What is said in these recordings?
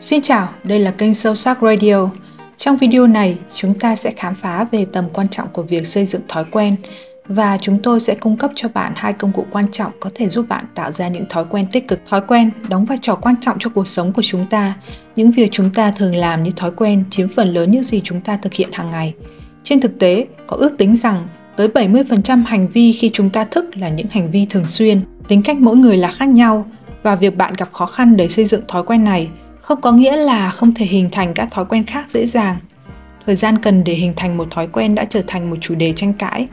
Xin chào, đây là kênh Sâu sắc Radio. Trong video này, chúng ta sẽ khám phá về tầm quan trọng của việc xây dựng thói quen và chúng tôi sẽ cung cấp cho bạn hai công cụ quan trọng có thể giúp bạn tạo ra những thói quen tích cực. Thói quen đóng vai trò quan trọng cho cuộc sống của chúng ta. Những việc chúng ta thường làm như thói quen chiếm phần lớn những gì chúng ta thực hiện hàng ngày. Trên thực tế, có ước tính rằng tới 70% hành vi khi chúng ta thức là những hành vi thường xuyên. Tính cách mỗi người là khác nhau và việc bạn gặp khó khăn để xây dựng thói quen này không có nghĩa là không thể hình thành các thói quen khác dễ dàng. Thời gian cần để hình thành một thói quen đã trở thành một chủ đề tranh cãi.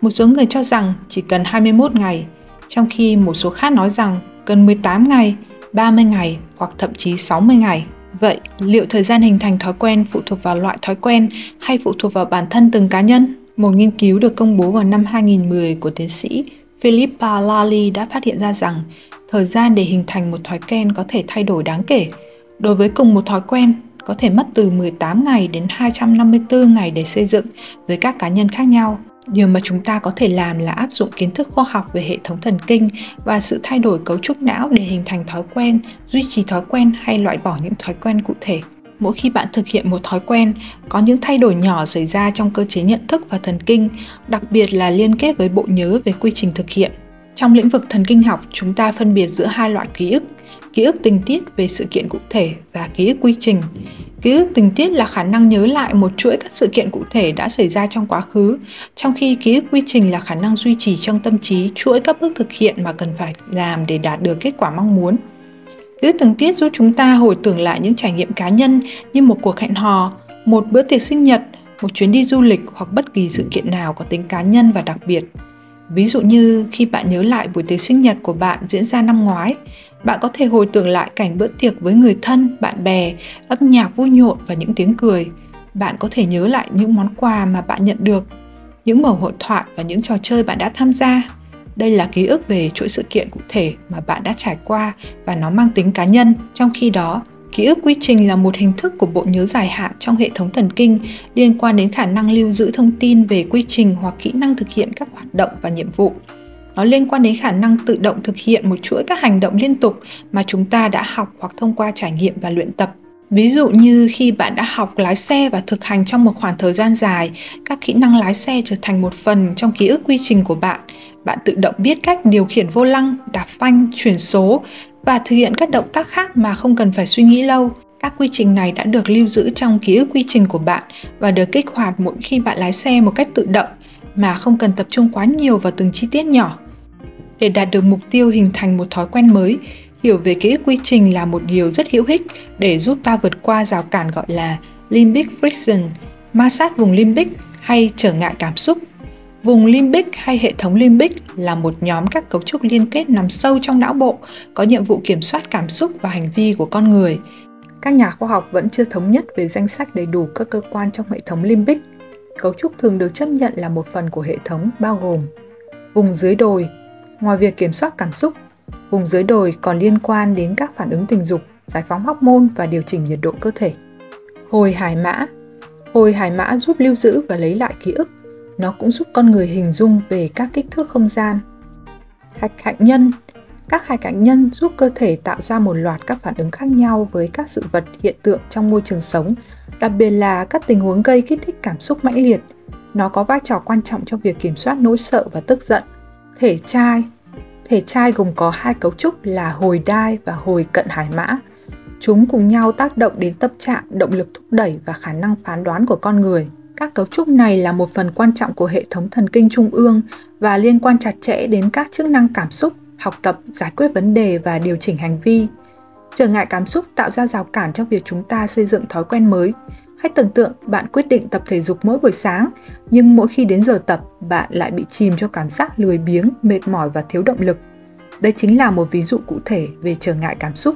Một số người cho rằng chỉ cần 21 ngày, trong khi một số khác nói rằng cần 18 ngày, 30 ngày hoặc thậm chí 60 ngày. Vậy, liệu thời gian hình thành thói quen phụ thuộc vào loại thói quen hay phụ thuộc vào bản thân từng cá nhân? Một nghiên cứu được công bố vào năm 2010 của tiến sĩ Philippa Lally đã phát hiện ra rằng thời gian để hình thành một thói quen có thể thay đổi đáng kể Đối với cùng một thói quen, có thể mất từ 18 ngày đến 254 ngày để xây dựng với các cá nhân khác nhau. Điều mà chúng ta có thể làm là áp dụng kiến thức khoa học về hệ thống thần kinh và sự thay đổi cấu trúc não để hình thành thói quen, duy trì thói quen hay loại bỏ những thói quen cụ thể. Mỗi khi bạn thực hiện một thói quen, có những thay đổi nhỏ xảy ra trong cơ chế nhận thức và thần kinh, đặc biệt là liên kết với bộ nhớ về quy trình thực hiện. Trong lĩnh vực thần kinh học, chúng ta phân biệt giữa hai loại ký ức, ký ức tình tiết về sự kiện cụ thể và ký ức quy trình. Ký ức tình tiết là khả năng nhớ lại một chuỗi các sự kiện cụ thể đã xảy ra trong quá khứ, trong khi ký ức quy trình là khả năng duy trì trong tâm trí chuỗi các bước thực hiện mà cần phải làm để đạt được kết quả mong muốn. Ký ức tình tiết giúp chúng ta hồi tưởng lại những trải nghiệm cá nhân như một cuộc hẹn hò, một bữa tiệc sinh nhật, một chuyến đi du lịch hoặc bất kỳ sự kiện nào có tính cá nhân và đặc biệt. Ví dụ như khi bạn nhớ lại buổi tiệc sinh nhật của bạn diễn ra năm ngoái, bạn có thể hồi tưởng lại cảnh bữa tiệc với người thân, bạn bè, âm nhạc vui nhộn và những tiếng cười. Bạn có thể nhớ lại những món quà mà bạn nhận được, những mẩu hội thoại và những trò chơi bạn đã tham gia. Đây là ký ức về chuỗi sự kiện cụ thể mà bạn đã trải qua và nó mang tính cá nhân. Trong khi đó, ký ức quy trình là một hình thức của bộ nhớ dài hạn trong hệ thống thần kinh, liên quan đến khả năng lưu giữ thông tin về quy trình hoặc kỹ năng thực hiện các hoạt động và nhiệm vụ. Nó liên quan đến khả năng tự động thực hiện một chuỗi các hành động liên tục mà chúng ta đã học hoặc thông qua trải nghiệm và luyện tập. Ví dụ như khi bạn đã học lái xe và thực hành trong một khoảng thời gian dài, các kỹ năng lái xe trở thành một phần trong ký ức quy trình của bạn. Bạn tự động biết cách điều khiển vô lăng, đạp phanh, chuyển số và thực hiện các động tác khác mà không cần phải suy nghĩ lâu các quy trình này đã được lưu giữ trong ký ức quy trình của bạn và được kích hoạt mỗi khi bạn lái xe một cách tự động mà không cần tập trung quá nhiều vào từng chi tiết nhỏ để đạt được mục tiêu hình thành một thói quen mới, hiểu về ký ức quy trình là một điều rất hữu ích để giúp ta vượt qua rào cản gọi là limbic friction, ma sát vùng limbic hay trở ngại cảm xúc. Vùng limbic hay hệ thống limbic là một nhóm các cấu trúc liên kết nằm sâu trong não bộ, có nhiệm vụ kiểm soát cảm xúc và hành vi của con người. Các nhà khoa học vẫn chưa thống nhất về danh sách đầy đủ các cơ quan trong hệ thống limbic. Cấu trúc thường được chấp nhận là một phần của hệ thống bao gồm vùng dưới đồi Ngoài việc kiểm soát cảm xúc, vùng dưới đồi còn liên quan đến các phản ứng tình dục, giải phóng hormone và điều chỉnh nhiệt độ cơ thể. Hồi hải mã Hồi hải mã giúp lưu giữ và lấy lại ký ức. Nó cũng giúp con người hình dung về các kích thước không gian. Hạch hạnh nhân Các hạch hạnh nhân giúp cơ thể tạo ra một loạt các phản ứng khác nhau với các sự vật hiện tượng trong môi trường sống, đặc biệt là các tình huống gây kích thích cảm xúc mãnh liệt. Nó có vai trò quan trọng trong việc kiểm soát nỗi sợ và tức giận. Thể trai Thể trai gồm có hai cấu trúc là hồi đai và hồi cận hải mã. Chúng cùng nhau tác động đến tâm trạng, động lực thúc đẩy và khả năng phán đoán của con người. Các cấu trúc này là một phần quan trọng của hệ thống thần kinh trung ương và liên quan chặt chẽ đến các chức năng cảm xúc, học tập, giải quyết vấn đề và điều chỉnh hành vi. Trở ngại cảm xúc tạo ra rào cản trong việc chúng ta xây dựng thói quen mới. Hãy tưởng tượng bạn quyết định tập thể dục mỗi buổi sáng, nhưng mỗi khi đến giờ tập, bạn lại bị chìm cho cảm giác lười biếng, mệt mỏi và thiếu động lực. Đây chính là một ví dụ cụ thể về trở ngại cảm xúc.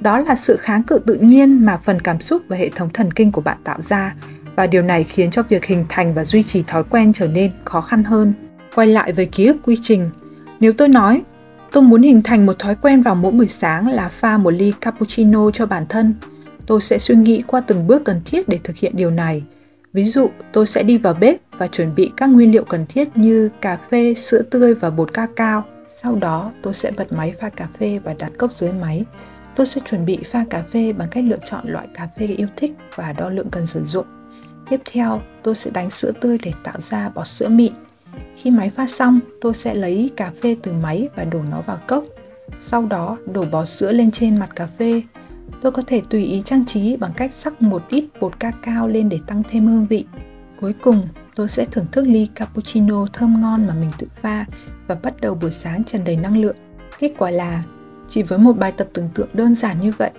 Đó là sự kháng cự tự nhiên mà phần cảm xúc và hệ thống thần kinh của bạn tạo ra và điều này khiến cho việc hình thành và duy trì thói quen trở nên khó khăn hơn. Quay lại với ký ức quy trình. Nếu tôi nói, tôi muốn hình thành một thói quen vào mỗi buổi sáng là pha một ly cappuccino cho bản thân, tôi sẽ suy nghĩ qua từng bước cần thiết để thực hiện điều này Ví dụ, tôi sẽ đi vào bếp và chuẩn bị các nguyên liệu cần thiết như cà phê, sữa tươi và bột ca cao. Sau đó, tôi sẽ bật máy pha cà phê và đặt cốc dưới máy. tôi sẽ chuẩn bị pha cà phê bằng cách lựa chọn loại cà phê yêu thích và đo lượng cần sử dụng. Tiếp theo, tôi sẽ đánh sữa tươi để tạo ra bọt sữa mịn. Khi máy pha xong, tôi sẽ lấy cà phê từ máy và đổ nó vào cốc. Sau đó, đổ bọt sữa lên trên mặt cà phê. Tôi có thể tùy ý trang trí bằng cách sắc một ít bột ca cao lên để tăng thêm hương vị. Cuối cùng, tôi sẽ thưởng thức ly cappuccino thơm ngon mà mình tự pha và bắt đầu buổi sáng tràn đầy năng lượng. Kết quả là chỉ với một bài tập tưởng tượng đơn giản như vậy,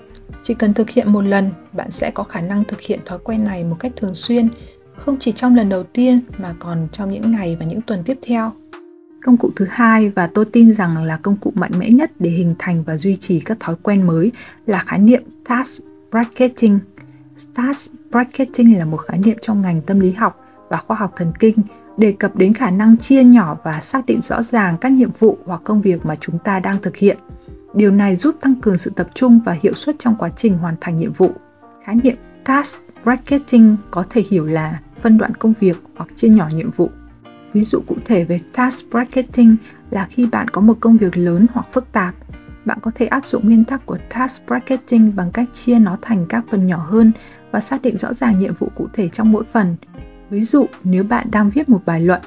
chỉ cần thực hiện một lần, bạn sẽ có khả năng thực hiện thói quen này một cách thường xuyên, không chỉ trong lần đầu tiên mà còn trong những ngày và những tuần tiếp theo. Công cụ thứ hai và tôi tin rằng là công cụ mạnh mẽ nhất để hình thành và duy trì các thói quen mới là khái niệm task bracketing. Task bracketing là một khái niệm trong ngành tâm lý học và khoa học thần kinh đề cập đến khả năng chia nhỏ và xác định rõ ràng các nhiệm vụ hoặc công việc mà chúng ta đang thực hiện. Điều này giúp tăng cường sự tập trung và hiệu suất trong quá trình hoàn thành nhiệm vụ. Khái niệm task bracketing có thể hiểu là phân đoạn công việc hoặc chia nhỏ nhiệm vụ. Ví dụ cụ thể về task bracketing là khi bạn có một công việc lớn hoặc phức tạp, bạn có thể áp dụng nguyên tắc của task bracketing bằng cách chia nó thành các phần nhỏ hơn và xác định rõ ràng nhiệm vụ cụ thể trong mỗi phần. Ví dụ, nếu bạn đang viết một bài luận,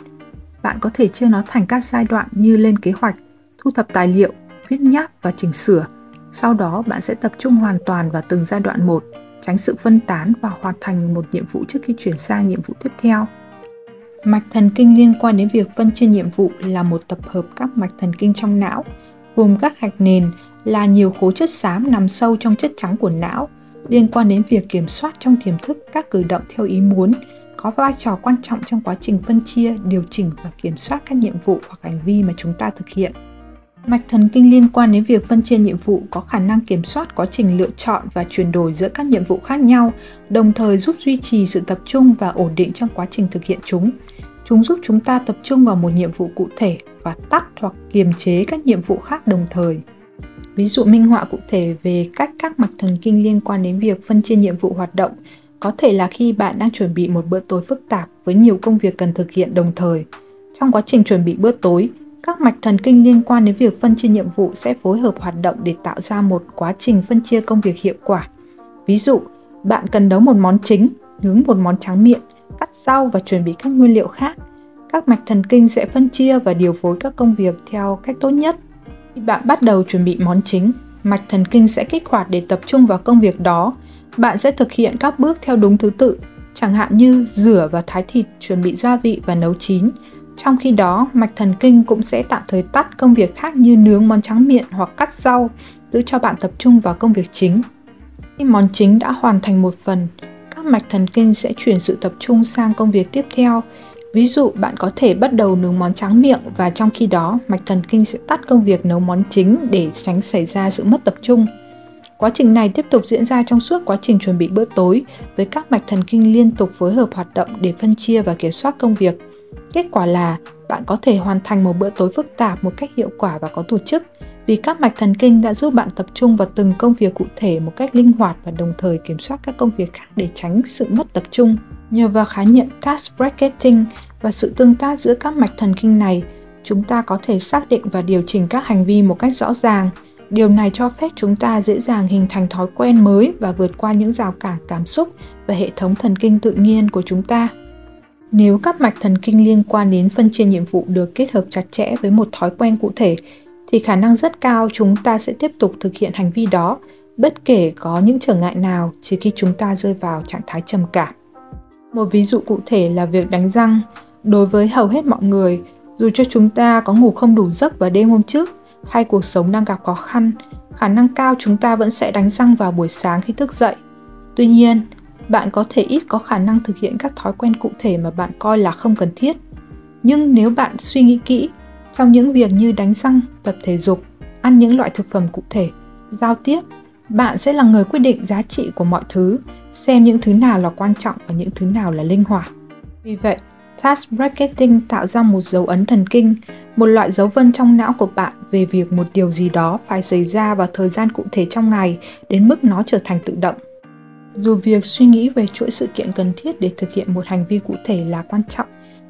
bạn có thể chia nó thành các giai đoạn như lên kế hoạch, thu thập tài liệu, viết nháp và chỉnh sửa. Sau đó bạn sẽ tập trung hoàn toàn vào từng giai đoạn một, tránh sự phân tán và hoàn thành một nhiệm vụ trước khi chuyển sang nhiệm vụ tiếp theo. Mạch thần kinh liên quan đến việc phân chia nhiệm vụ là một tập hợp các mạch thần kinh trong não, gồm các hạch nền là nhiều khối chất xám nằm sâu trong chất trắng của não, liên quan đến việc kiểm soát trong tiềm thức các cử động theo ý muốn, có vai trò quan trọng trong quá trình phân chia, điều chỉnh và kiểm soát các nhiệm vụ hoặc hành vi mà chúng ta thực hiện. Mạch thần kinh liên quan đến việc phân chia nhiệm vụ có khả năng kiểm soát quá trình lựa chọn và chuyển đổi giữa các nhiệm vụ khác nhau, đồng thời giúp duy trì sự tập trung và ổn định trong quá trình thực hiện chúng. Chúng giúp chúng ta tập trung vào một nhiệm vụ cụ thể và tắt hoặc kiềm chế các nhiệm vụ khác đồng thời. Ví dụ minh họa cụ thể về cách các mạch thần kinh liên quan đến việc phân chia nhiệm vụ hoạt động có thể là khi bạn đang chuẩn bị một bữa tối phức tạp với nhiều công việc cần thực hiện đồng thời. Trong quá trình chuẩn bị bữa tối, các mạch thần kinh liên quan đến việc phân chia nhiệm vụ sẽ phối hợp hoạt động để tạo ra một quá trình phân chia công việc hiệu quả. Ví dụ, bạn cần nấu một món chính, nướng một món tráng miệng, cắt rau và chuẩn bị các nguyên liệu khác. Các mạch thần kinh sẽ phân chia và điều phối các công việc theo cách tốt nhất. Khi bạn bắt đầu chuẩn bị món chính, mạch thần kinh sẽ kích hoạt để tập trung vào công việc đó. Bạn sẽ thực hiện các bước theo đúng thứ tự, chẳng hạn như rửa và thái thịt, chuẩn bị gia vị và nấu chín. Trong khi đó, mạch thần kinh cũng sẽ tạm thời tắt công việc khác như nướng món trắng miệng hoặc cắt rau, giữ cho bạn tập trung vào công việc chính. Khi món chính đã hoàn thành một phần, các mạch thần kinh sẽ chuyển sự tập trung sang công việc tiếp theo. Ví dụ, bạn có thể bắt đầu nướng món tráng miệng và trong khi đó, mạch thần kinh sẽ tắt công việc nấu món chính để tránh xảy ra sự mất tập trung. Quá trình này tiếp tục diễn ra trong suốt quá trình chuẩn bị bữa tối với các mạch thần kinh liên tục phối hợp hoạt động để phân chia và kiểm soát công việc. Kết quả là bạn có thể hoàn thành một bữa tối phức tạp một cách hiệu quả và có tổ chức vì các mạch thần kinh đã giúp bạn tập trung vào từng công việc cụ thể một cách linh hoạt và đồng thời kiểm soát các công việc khác để tránh sự mất tập trung. Nhờ vào khái niệm task bracketing và sự tương tác giữa các mạch thần kinh này, chúng ta có thể xác định và điều chỉnh các hành vi một cách rõ ràng. Điều này cho phép chúng ta dễ dàng hình thành thói quen mới và vượt qua những rào cản cảm xúc và hệ thống thần kinh tự nhiên của chúng ta. Nếu các mạch thần kinh liên quan đến phân chia nhiệm vụ được kết hợp chặt chẽ với một thói quen cụ thể, thì khả năng rất cao chúng ta sẽ tiếp tục thực hiện hành vi đó, bất kể có những trở ngại nào chỉ khi chúng ta rơi vào trạng thái trầm cảm. Một ví dụ cụ thể là việc đánh răng. Đối với hầu hết mọi người, dù cho chúng ta có ngủ không đủ giấc vào đêm hôm trước hay cuộc sống đang gặp khó khăn, khả năng cao chúng ta vẫn sẽ đánh răng vào buổi sáng khi thức dậy. Tuy nhiên, bạn có thể ít có khả năng thực hiện các thói quen cụ thể mà bạn coi là không cần thiết. Nhưng nếu bạn suy nghĩ kỹ, trong những việc như đánh răng, tập thể dục, ăn những loại thực phẩm cụ thể, giao tiếp, bạn sẽ là người quyết định giá trị của mọi thứ, xem những thứ nào là quan trọng và những thứ nào là linh hoạt. Vì vậy, task bracketing tạo ra một dấu ấn thần kinh, một loại dấu vân trong não của bạn về việc một điều gì đó phải xảy ra vào thời gian cụ thể trong ngày đến mức nó trở thành tự động. Dù việc suy nghĩ về chuỗi sự kiện cần thiết để thực hiện một hành vi cụ thể là quan trọng,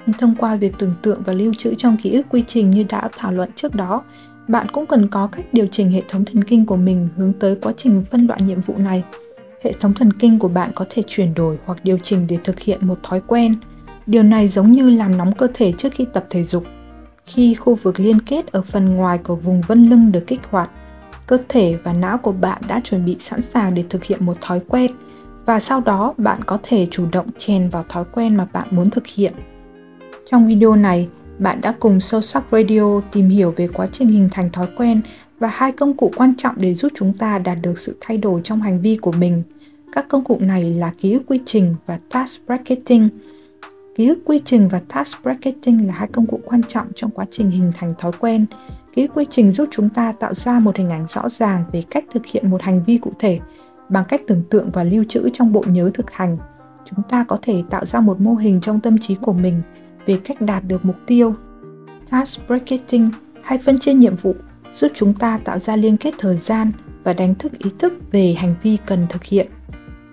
nhưng thông qua việc tưởng tượng và lưu trữ trong ký ức quy trình như đã thảo luận trước đó, Bạn cũng cần có cách điều chỉnh hệ thống thần kinh của mình hướng tới quá trình phân loại nhiệm vụ này. Hệ thống thần kinh của bạn có thể chuyển đổi hoặc điều chỉnh để thực hiện một thói quen. Điều này giống như làm nóng cơ thể trước khi tập thể dục. Khi khu vực liên kết ở phần ngoài của vùng vân lưng được kích hoạt, cơ thể và não của bạn đã chuẩn bị sẵn sàng để thực hiện một thói quen và sau đó bạn có thể chủ động chèn vào thói quen mà bạn muốn thực hiện. Trong video này, bạn đã cùng Sâu sắc Radio tìm hiểu về quá trình hình thành thói quen và hai công cụ quan trọng để giúp chúng ta đạt được sự thay đổi trong hành vi của mình. Các công cụ này là ký ức quy trình và task bracketing. Ký ức quy trình và task bracketing là hai công cụ quan trọng trong quá trình hình thành thói quen. Ký quy trình giúp chúng ta tạo ra một hình ảnh rõ ràng về cách thực hiện một hành vi cụ thể bằng cách tưởng tượng và lưu trữ trong bộ nhớ thực hành. Chúng ta có thể tạo ra một mô hình trong tâm trí của mình về cách đạt được mục tiêu. Task bracketing hay phân chia nhiệm vụ giúp chúng ta tạo ra liên kết thời gian và đánh thức ý thức về hành vi cần thực hiện.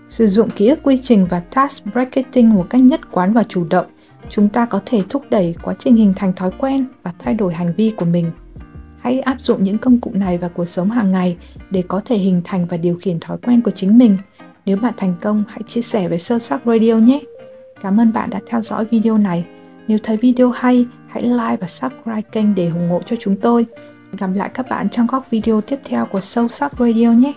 Sử dụng ký ức quy trình và task bracketing một cách nhất quán và chủ động, chúng ta có thể thúc đẩy quá trình hình thành thói quen và thay đổi hành vi của mình. Hãy áp dụng những công cụ này vào cuộc sống hàng ngày để có thể hình thành và điều khiển thói quen của chính mình. Nếu bạn thành công, hãy chia sẻ với Sâu sắc Radio nhé. Cảm ơn bạn đã theo dõi video này. Nếu thấy video hay, hãy like và subscribe kênh để ủng hộ cho chúng tôi. Gặp lại các bạn trong các video tiếp theo của Sâu sắc Radio nhé.